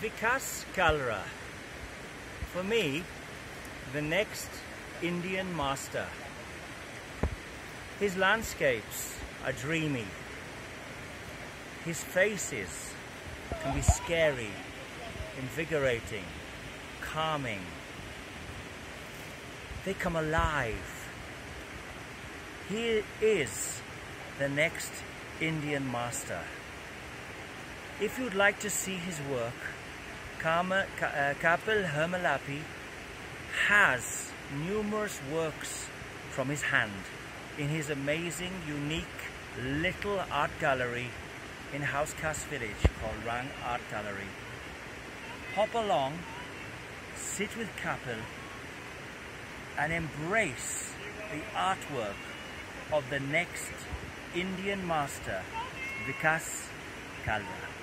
Vikash Kalra. For me, the next Indian master. His landscapes are dreamy. His faces can be scary, invigorating, calming. They come alive. He is the next Indian master. If you'd like to see his work, Uh, Kapil Hermalapi has numerous works from his hand in his amazing, unique little art gallery in Hauz Khas Village called Rang Art Gallery. Hop along, sit with Kapil and embrace the artwork of the next Indian master, Vikash Kalra.